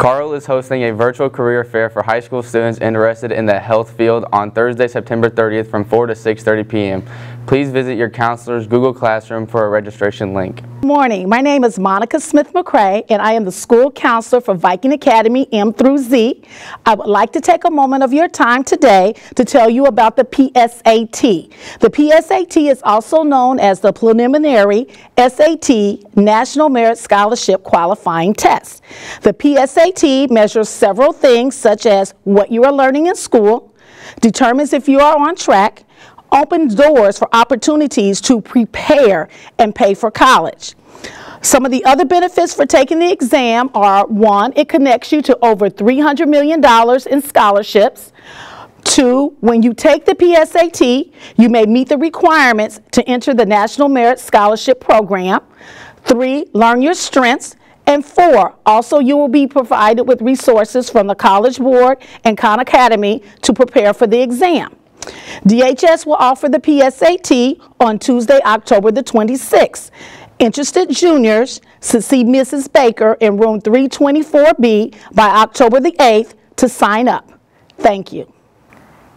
Carl is hosting a virtual career fair for high school students interested in the health field on Thursday, September 30th from 4 to 6.30 p.m. Please visit your counselor's Google Classroom for a registration link. Good morning. My name is Monica Smith McCray, and I am the school counselor for Viking Academy M through Z. I would like to take a moment of your time today to tell you about the PSAT. The PSAT is also known as the Preliminary SAT National Merit Scholarship Qualifying Test. The PSAT measures several things such as what you are learning in school, determines if you are on track, opens doors for opportunities to prepare and pay for college. Some of the other benefits for taking the exam are one, it connects you to over $300 million in scholarships. Two, when you take the PSAT, you may meet the requirements to enter the National Merit Scholarship Program. Three, learn your strengths. And four, also you will be provided with resources from the College Board and Khan Academy to prepare for the exam. DHS will offer the PSAT on Tuesday, October the 26th. Interested juniors should see Mrs. Baker in room 324B by October the 8th to sign up. Thank you.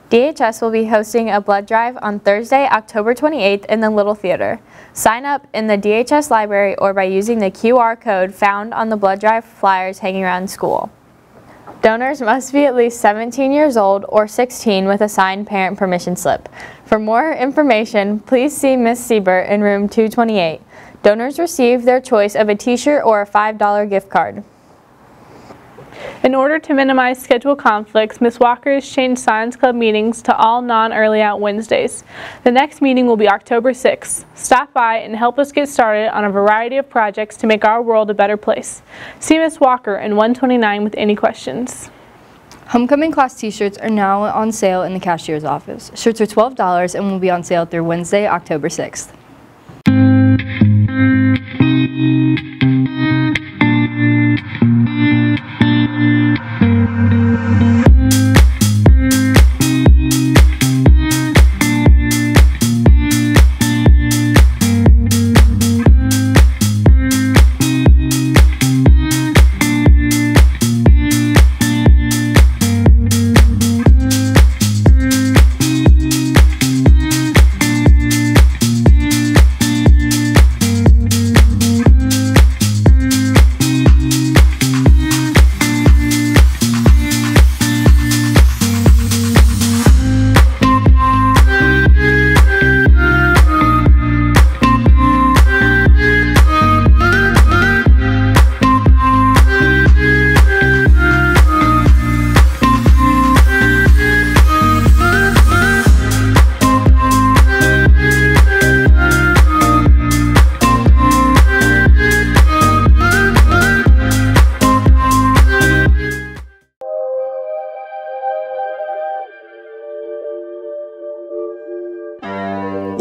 DHS will be hosting a blood drive on Thursday, October 28th in the Little Theater. Sign up in the DHS library or by using the QR code found on the blood drive flyers hanging around school. Donors must be at least 17 years old or 16 with a signed parent permission slip. For more information, please see Ms. Siebert in room 228. Donors receive their choice of a t-shirt or a $5 gift card. In order to minimize schedule conflicts, Ms. Walker has changed Science Club meetings to all non-early out Wednesdays. The next meeting will be October 6th. Stop by and help us get started on a variety of projects to make our world a better place. See Ms. Walker in 129 with any questions. Homecoming class t-shirts are now on sale in the cashier's office. Shirts are $12 and will be on sale through Wednesday, October 6th.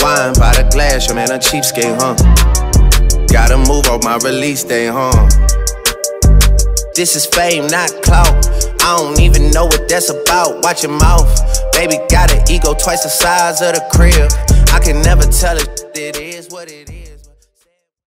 Wine by the glass, your man a cheapskate, huh? Gotta move on my release day, huh? This is fame, not clout. I don't even know what that's about. Watch your mouth. Baby got an ego twice the size of the crib. I can never tell it, it is what it is.